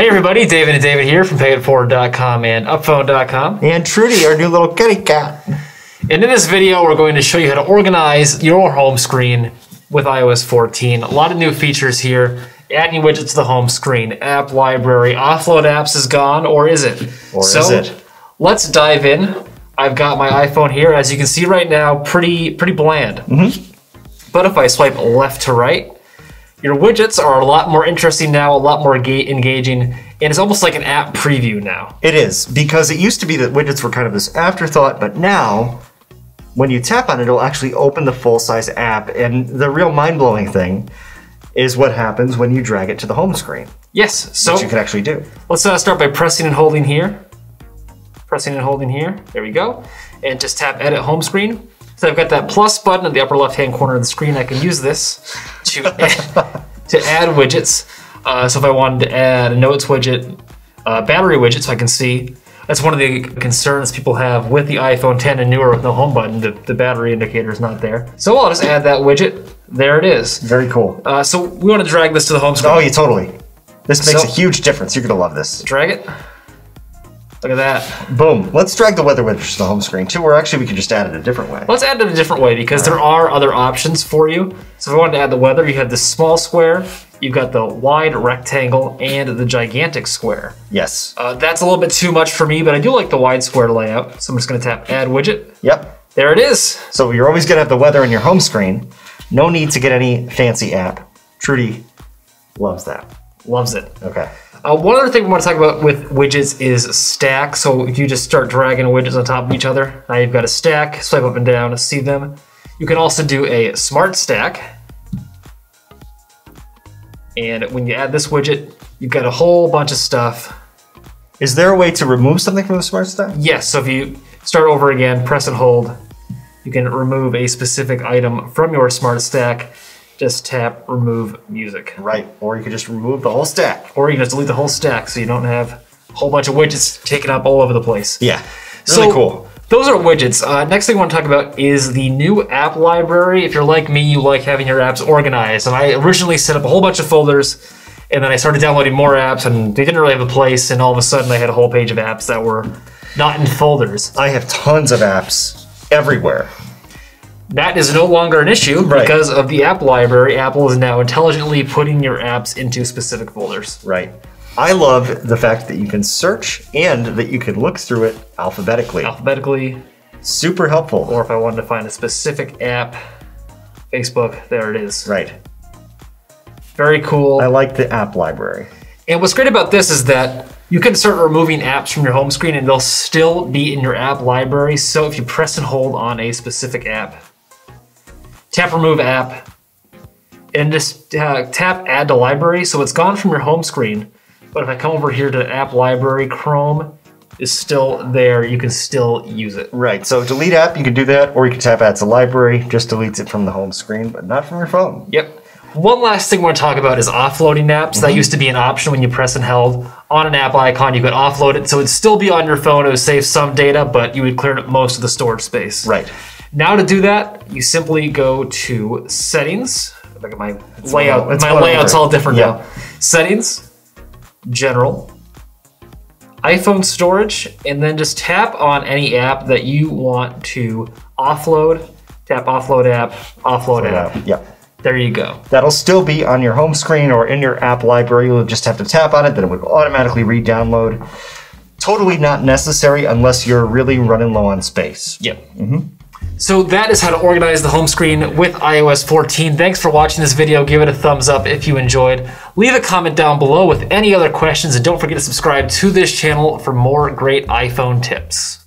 Hey everybody, David and David here from payetteforward.com and upphone.com. And Trudy, our new little kitty cat. And in this video, we're going to show you how to organize your home screen with iOS 14. A lot of new features here. Add new widgets to the home screen. App library. Offload apps is gone, or is it? Or so, is it? Let's dive in. I've got my iPhone here. As you can see right now, pretty pretty bland. Mm-hmm. But if I swipe left to right, your widgets are a lot more interesting now, a lot more engaging, and it's almost like an app preview now. It is, because it used to be that widgets were kind of this afterthought, but now, when you tap on it, it'll actually open the full-size app, and the real mind-blowing thing is what happens when you drag it to the home screen. Yes, so you can actually do. Let's uh, start by pressing and holding here. Pressing and holding here, there we go. And just tap edit home screen. So I've got that plus button at the upper left-hand corner of the screen. I can use this to add, to add widgets. Uh, so if I wanted to add a notes widget, uh, battery widget, so I can see. That's one of the concerns people have with the iPhone 10 and newer with no home button. The, the battery indicator is not there. So I'll just add that widget. There it is. Very cool. Uh, so we want to drag this to the home screen. Oh, yeah, totally. This makes so, a huge difference. You're going to love this. Drag it. Look at that. Boom. Let's drag the weather widget to the home screen too, or actually we could just add it a different way. Let's add it a different way because there are other options for you. So if I wanted to add the weather, you have the small square, you've got the wide rectangle, and the gigantic square. Yes. Uh, that's a little bit too much for me, but I do like the wide square layout. So I'm just gonna tap add widget. Yep. There it is. So you're always gonna have the weather in your home screen. No need to get any fancy app. Trudy loves that. Loves it. Okay. Uh, one other thing we want to talk about with widgets is stack. So if you just start dragging widgets on top of each other, now you've got a stack, swipe up and down to see them. You can also do a smart stack. And when you add this widget, you've got a whole bunch of stuff. Is there a way to remove something from the smart stack? Yes, so if you start over again, press and hold, you can remove a specific item from your smart stack just tap remove music. Right, or you could just remove the whole stack. Or you can just delete the whole stack so you don't have a whole bunch of widgets taken up all over the place. Yeah, really so, cool. Those are widgets. Uh, next thing I want to talk about is the new app library. If you're like me, you like having your apps organized. And I originally set up a whole bunch of folders and then I started downloading more apps and they didn't really have a place and all of a sudden I had a whole page of apps that were not in folders. I have tons of apps everywhere that is no longer an issue right. because of the app library. Apple is now intelligently putting your apps into specific folders. Right. I love the fact that you can search and that you can look through it alphabetically. Alphabetically. Super helpful. Or if I wanted to find a specific app, Facebook, there it is. Right. Very cool. I like the app library. And what's great about this is that you can start removing apps from your home screen and they'll still be in your app library. So if you press and hold on a specific app, tap remove app, and just uh, tap add to library. So it's gone from your home screen. But if I come over here to app library, Chrome is still there. You can still use it. Right. So delete app, you can do that, or you can tap add to library, just deletes it from the home screen, but not from your phone. Yep. One last thing we want to talk about is offloading apps. Mm-hmm. That used to be an option when you press and held on an app icon. You could offload it, so it'd still be on your phone. It would save some data, but you would clear up most of the storage space. Right. Now to do that, you simply go to Settings. Look at my it's layout. One, my layout's all different yeah. now. Settings, General, iPhone storage, and then just tap on any app that you want to offload. Tap offload app, offload, offload app. app. Yep. There you go. That'll still be on your home screen or in your app library. You'll just have to tap on it, then it would automatically re-download. Totally not necessary unless you're really running low on space. Yep. Mm-hmm. So that is how to organize the home screen with iOS 14. Thanks for watching this video. Give it a thumbs up if you enjoyed. Leave a comment down below with any other questions and don't forget to subscribe to this channel for more great iPhone tips.